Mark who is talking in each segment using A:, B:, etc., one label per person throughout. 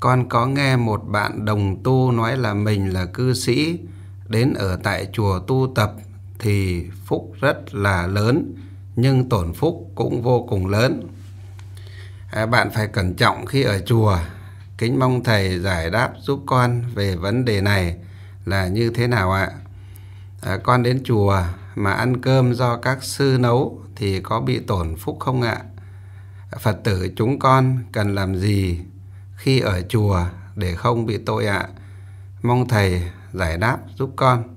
A: con có nghe một bạn đồng tu nói là mình là cư sĩ đến ở tại chùa tu tập thì phúc rất là lớn nhưng tổn phúc cũng vô cùng lớn. À, bạn phải cẩn trọng khi ở chùa. Kính mong thầy giải đáp giúp con về vấn đề này là như thế nào ạ? À, con đến chùa mà ăn cơm do các sư nấu thì có bị tổn phúc không ạ? Phật tử chúng con cần làm gì khi ở chùa để không bị tội ạ. Mong thầy giải đáp giúp con.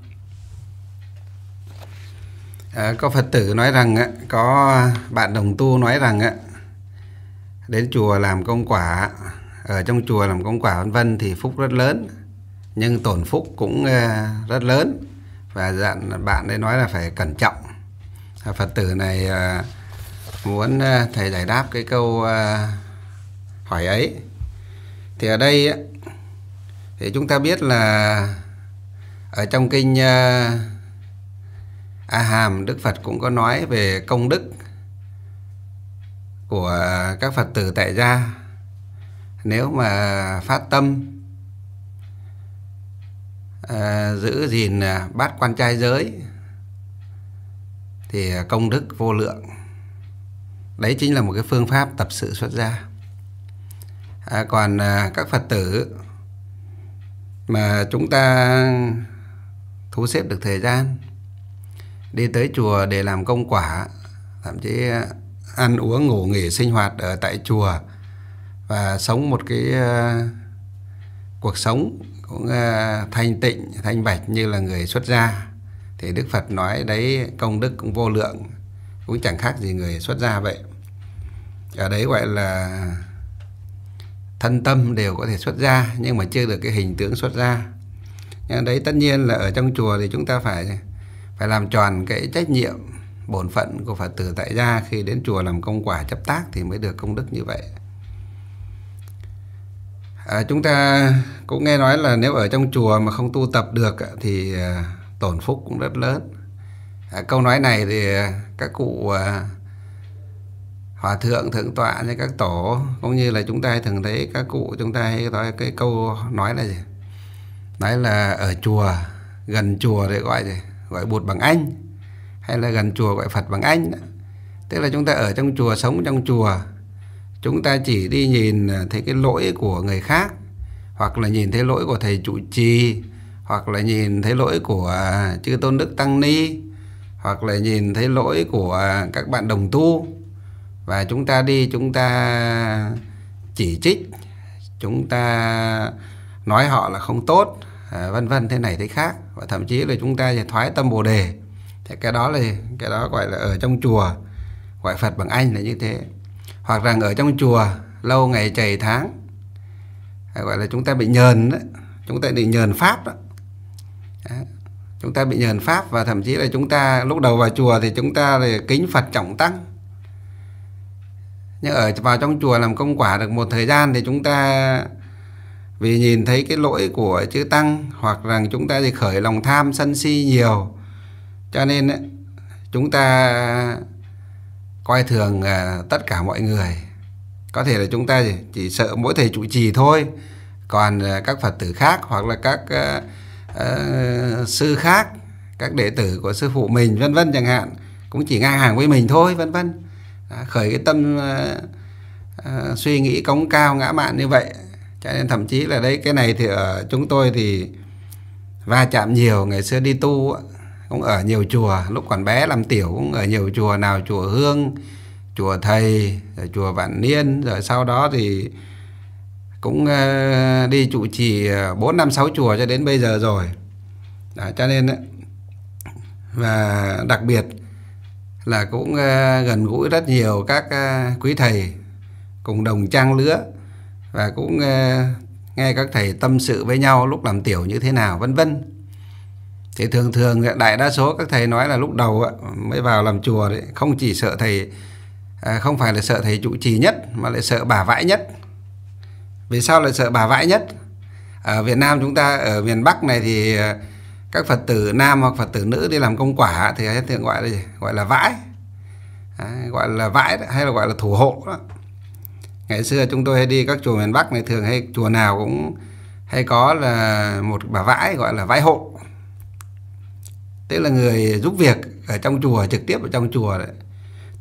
A: À, có phật tử nói rằng có bạn đồng tu nói rằng đến chùa làm công quả ở trong chùa làm công quả vân vân thì phúc rất lớn nhưng tổn phúc cũng à, rất lớn. Và dặn bạn ấy nói là phải cẩn trọng. À, phật tử này à, muốn thầy giải đáp cái câu hỏi ấy thì ở đây thì chúng ta biết là ở trong kinh ờ, A Hàm Đức Phật cũng có nói về công đức của các Phật tử tại gia. Nếu mà phát tâm à, giữ gìn ờ, bát quan trai giới thì công đức vô lượng. Đấy chính là một cái phương pháp tập sự xuất gia à, còn à, các phật tử mà chúng ta thu xếp được thời gian đi tới chùa để làm công quả thậm chí à, ăn uống ngủ nghỉ sinh hoạt ở tại chùa và sống một cái uh, cuộc sống cũng uh, thanh tịnh thanh bạch như là người xuất gia thì Đức Phật nói đấy công đức cũng vô lượng cũng chẳng khác gì người xuất gia vậy. Ở đấy gọi là thân tâm đều có thể xuất ra nhưng mà chưa được cái hình tướng xuất ra. nhưng đấy tất nhiên là ở trong chùa thì chúng ta phải phải làm tròn cái trách nhiệm bổn phận của Phật tử tại gia khi đến chùa làm công quả chấp tác thì mới được công đức như vậy à, chúng ta cũng nghe nói là nếu ở trong chùa mà không tu tập được thì à, tổn phúc cũng rất lớn à, câu nói này thì các cụ à, hòa thượng thượng tọa hay các tổ, cũng như là chúng ta thường thấy các cụ chúng ta hay nói cái câu nói là gì? Nói là ở chùa, gần chùa để gọi gì? Gọi bụt bằng anh, hay là gần chùa gọi phật bằng anh tức là chúng ta ở trong chùa, sống trong chùa, chúng ta chỉ đi nhìn à, thấy cái lỗi của người khác, hoặc là nhìn thấy lỗi của thầy trụ trì, hoặc là nhìn thấy lỗi của à, chư tôn đức tăng ni, hoặc là nhìn thấy lỗi của à, các bạn đồng tu và chúng ta đi, chúng ta chỉ trích, chúng ta nói họ là không tốt à, vân vân, thế này thế khác và thậm chí là chúng ta thoái tâm bồ đề thì cái đó là, cái đó gọi là ở trong chùa, gọi phật bằng anh là như thế hoặc rằng ở trong chùa, lâu ngày chảy tháng à, gọi là chúng ta bị nhờn đó. chúng ta bị nhờn pháp đó. đó. chúng ta bị nhờn pháp và thậm chí là chúng ta lúc đầu vào chùa thì chúng ta là kính phật trọng tăng nhưng ở vào trong chùa làm công quả được một thời gian thì chúng ta vì nhìn thấy cái lỗi của chư tăng hoặc rằng chúng ta thì khởi lòng tham sân si nhiều cho nên chúng ta coi thường à, tất cả mọi người. Có thể là chúng ta chỉ sợ mỗi thầy trụ trì thôi. Còn à, các phật tử khác hoặc là các à, à, sư khác các đệ tử của sư phụ mình vân vân chẳng hạn cũng chỉ ngang hàng với mình thôi vân vân khởi cái tâm à, à, suy nghĩ cống cao ngã mạn như vậy. Cho nên thậm chí là đấy cái này thì ở chúng tôi thì va chạm nhiều. Ngày xưa đi tu cũng ở nhiều chùa. Lúc còn bé làm tiểu cũng ở nhiều chùa nào chùa hương chùa thầy rồi chùa vạn niên. Rồi sau đó thì cũng ờ, đi trụ trì bốn năm sáu chùa cho đến bây giờ rồi. Đó, cho nên và đặc biệt là cũng ờ, gần gũi rất nhiều các ờ, quý thầy, cùng đồng trang lứa và cũng ờ, nghe các thầy tâm sự với nhau lúc làm tiểu như thế nào, vân vân. Thì thường thường đại đa số các thầy nói là lúc đầu mới vào làm chùa đấy, không chỉ sợ thầy à, không phải là sợ thầy trụ trì nhất, mà lại sợ bà vãi nhất. Vì sao lại sợ bà vãi nhất? Ở Việt Nam chúng ta, ở miền Bắc này thì các Phật tử nam hoặc Phật tử nữ đi làm công quả thì thường gọi là gì? gọi là vãi Đấy, gọi là vãi hay là gọi là thủ hộ đó. ngày xưa chúng tôi hay đi các chùa miền Bắc này thường hay chùa nào cũng hay có là một bà vãi gọi là vãi hộ tức là người giúp việc ở trong chùa trực tiếp ở trong chùa đấy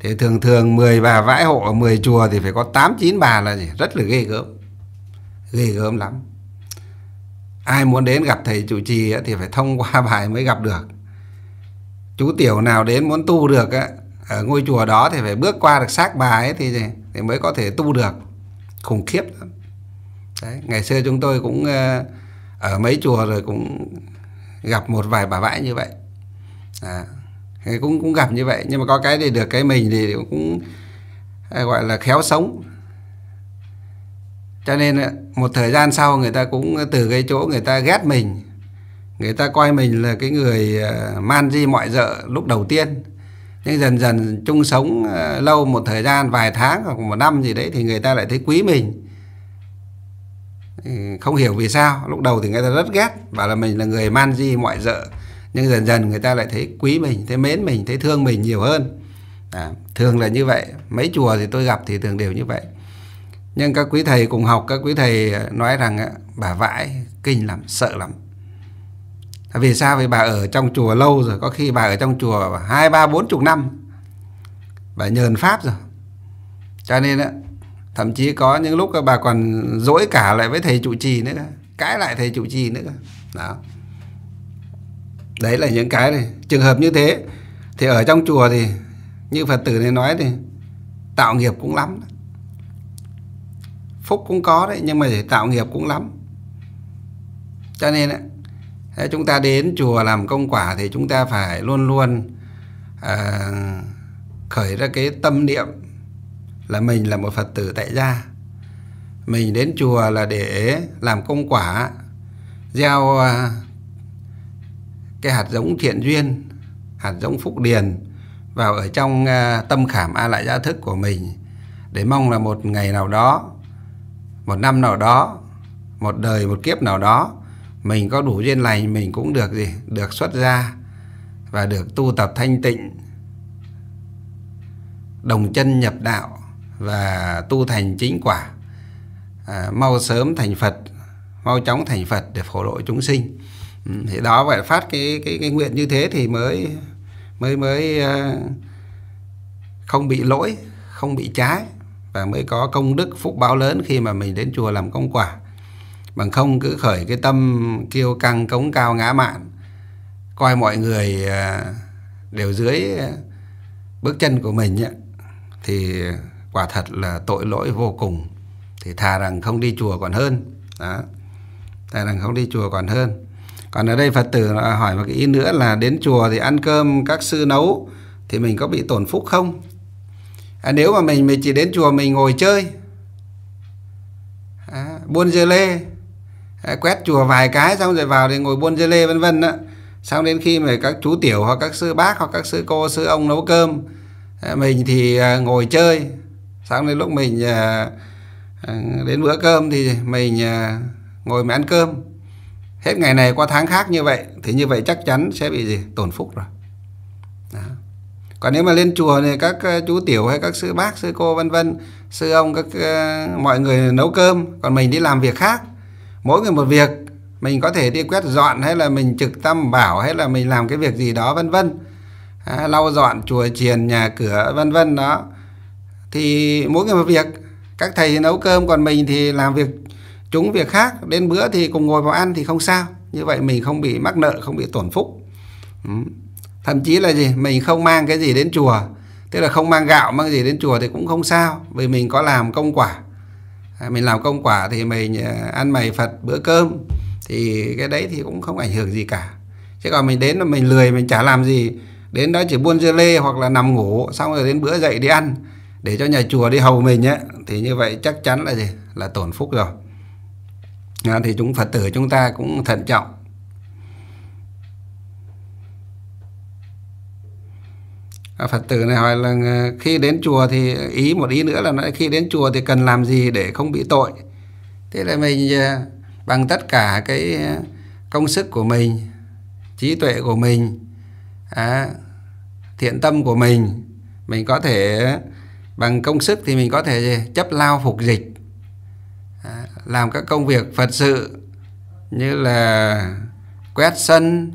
A: thì thường thường 10 bà vãi hộ ở 10 chùa thì phải có 8 9 bà là gì? rất là ghê gớm ghê gớm lắm ai muốn đến gặp thầy chủ trì thì phải thông qua bài mới gặp được. Chú tiểu nào đến muốn tu được ở ngôi chùa đó thì phải bước qua được xác bà ấy thì, thì mới có thể tu được. Khủng khiếp lắm. Đấy, ngày xưa chúng tôi cũng ờ, ở mấy chùa rồi cũng gặp một vài bà vãi như vậy. À, cũng cũng gặp như vậy. Nhưng mà có cái thì được cái mình thì cũng gọi là khéo sống cho nên ờ, một thời gian sau người ta cũng từ cái chỗ người ta ghét mình. Người ta coi mình là cái người ờ, man di mọi dợ lúc đầu tiên. Nhưng dần dần chung sống ờ, lâu một thời gian vài tháng hoặc một năm gì đấy thì người ta lại thấy quý mình. Không hiểu vì sao lúc đầu thì người ta rất ghét bảo là mình là người man di mọi dợ nhưng dần dần người ta lại thấy quý mình thấy mến mình thấy thương mình nhiều hơn. À, thường là như vậy. Mấy chùa thì tôi gặp thì thường đều như vậy nhưng các quý thầy cùng học, các quý thầy ờ, nói rằng ờ, bà vãi, kinh lắm, sợ lắm. Vì sao? Vì bà ở trong chùa lâu rồi, có khi bà ở trong chùa hai, ba, bốn chục năm, bà nhờn pháp rồi. Cho nên ờ, thậm chí có những lúc bà còn dỗi cả lại với thầy trụ trì nữa cãi lại thầy trụ trì nữa đó. Đấy là những cái này. Trường hợp như thế, thì ở trong chùa thì, như phật tử này nói thì, tạo nghiệp cũng lắm phúc cũng có đấy nhưng mà để tạo nghiệp cũng lắm. Cho nên ấy, chúng ta đến chùa làm công quả thì chúng ta phải luôn luôn à, khởi ra cái tâm niệm là mình là một phật tử tại gia. Mình đến chùa là để làm công quả gieo à, cái hạt giống thiện duyên hạt giống phúc điền vào ở trong à, tâm khảm a lại gia thức của mình để mong là một ngày nào đó một năm nào đó một đời một kiếp nào đó mình có đủ duyên lành mình cũng được gì? Được xuất gia và được tu tập thanh tịnh đồng chân nhập đạo và tu thành chính quả. À, mau sớm thành Phật mau chóng thành Phật để phổ độ chúng sinh. Ừ, thì đó phải phát cái cái cái nguyện như thế thì mới mới mới à, không bị lỗi không bị trái và mới có công đức phúc báo lớn khi mà mình đến chùa làm công quả. Bằng không cứ khởi cái tâm kiêu căng, cống cao, ngã mạn, coi mọi người à, đều dưới à, bước chân của mình thì quả thật là tội lỗi vô cùng. Thì thà rằng không đi chùa còn hơn. Đó. Thà rằng không đi chùa còn hơn. Còn ở đây Phật tử hỏi một cái ý nữa là đến chùa thì ăn cơm các sư nấu thì mình có bị tổn phúc không? À, nếu mà mình mình chỉ đến chùa mình ngồi chơi à, buôn dê lê à, quét chùa vài cái xong rồi vào thì ngồi buôn dê lê vân vân đó xong đến khi mà các chú tiểu hoặc các sư bác hoặc các sư cô sư ông nấu cơm à, mình thì à, ngồi chơi. Xong đến lúc mình à, à, đến bữa cơm thì mình à, ngồi mà ăn cơm. Hết ngày này qua tháng khác như vậy thì như vậy chắc chắn sẽ bị gì? Tổn phúc rồi còn nếu mà lên chùa thì các ờ, chú tiểu hay các sư bác sư cô vân vân sư ông các ờ, mọi người nấu cơm còn mình đi làm việc khác. Mỗi người một việc mình có thể đi quét dọn hay là mình trực tâm bảo hay là mình làm cái việc gì đó vân vân. À, lau dọn chùa chiền nhà cửa vân vân đó. Thì mỗi người một việc các thầy thì nấu cơm còn mình thì làm việc chúng việc khác. Đến bữa thì cùng ngồi vào ăn thì không sao. Như vậy mình không bị mắc nợ không bị tổn phúc. Ừ thậm chí là gì? Mình không mang cái gì đến chùa. Tức là không mang gạo mang gì đến chùa thì cũng không sao vì mình có làm công quả. À, mình làm công quả thì mình à, ăn mày phật bữa cơm thì cái đấy thì cũng không ảnh hưởng gì cả. Chứ còn mình đến là mình lười mình chả làm gì. Đến đó chỉ buôn dưa lê hoặc là nằm ngủ xong rồi đến bữa dậy đi ăn để cho nhà chùa đi hầu mình á thì như vậy chắc chắn là gì? Là tổn phúc rồi. À, thì chúng phật tử chúng ta cũng thận trọng. Ờ, phật tử này hỏi là ờ, khi đến chùa thì ờ, ý một ý nữa là nói khi đến chùa thì cần làm gì để không bị tội? Thế là mình bằng tất cả cái công sức của mình trí tuệ của mình à, thiện tâm của mình mình có thể bằng công sức thì mình có thể chấp lao phục dịch à, làm các công việc phật sự như là quét sân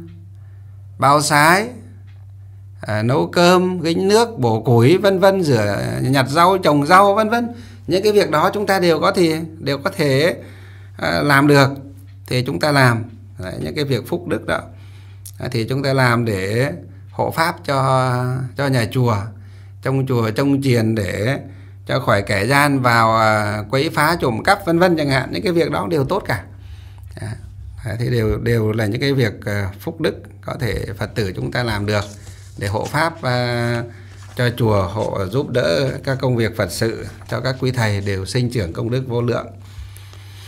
A: bao sái à, nấu cơm gánh nước bổ củi vân vân rửa nhặt rau trồng rau vân vân. Những cái việc đó chúng ta đều có thể đều có thể à, làm được thì chúng ta làm. Đấy, những cái việc phúc đức đó. À, thì chúng ta làm để hộ pháp cho cho nhà chùa trong chùa trong chiền để cho khỏi kẻ gian vào à, quấy phá trộm cắp vân vân chẳng hạn. Những cái việc đó đều tốt cả. À, à, thì đều đều là những cái việc à, phúc đức có thể phật tử chúng ta làm được để hộ pháp uh, cho chùa hộ giúp đỡ các công việc phật sự cho các quý thầy đều sinh trưởng công đức vô lượng.